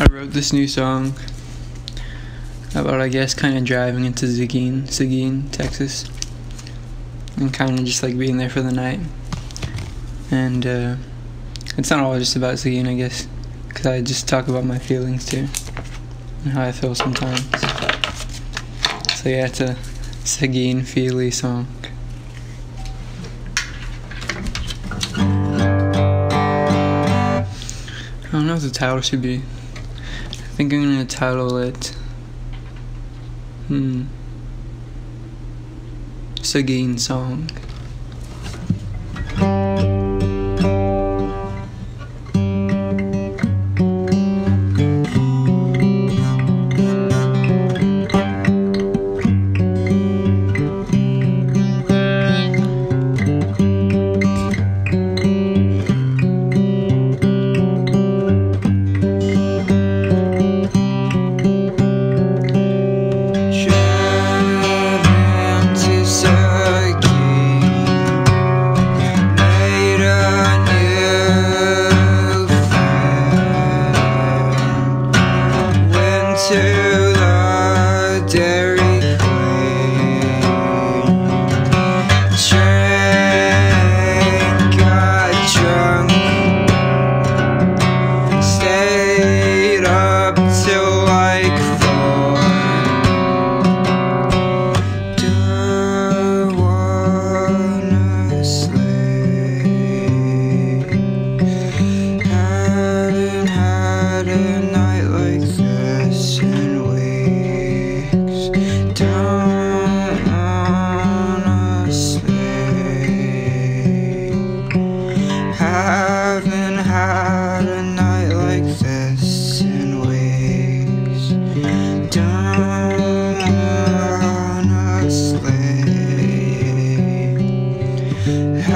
I wrote this new song about, I guess, kind of driving into Seguin, Seguin, Texas, and kind of just like being there for the night. And uh, it's not all just about Seguin, I guess, because I just talk about my feelings too and how I feel sometimes. So yeah, it's a Seguin Feely song. I don't know what the title should be. I think I'm gonna title it. Hmm. Seguin song. To the Dairy Queen, drunk, stayed up till like four. Don't wanna sleep. Haven't had a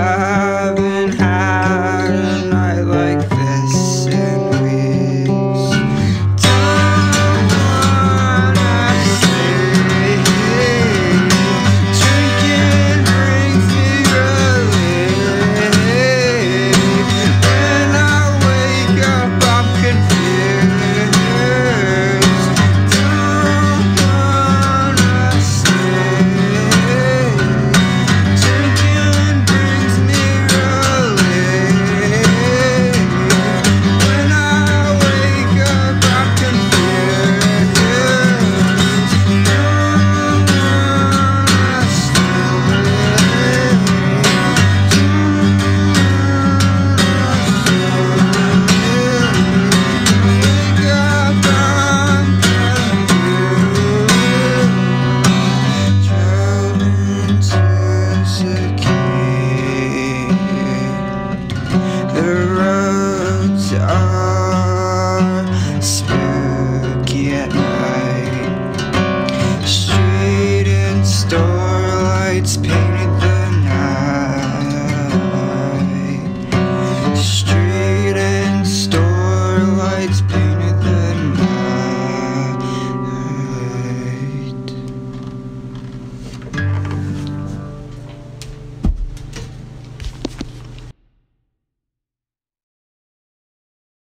Haven't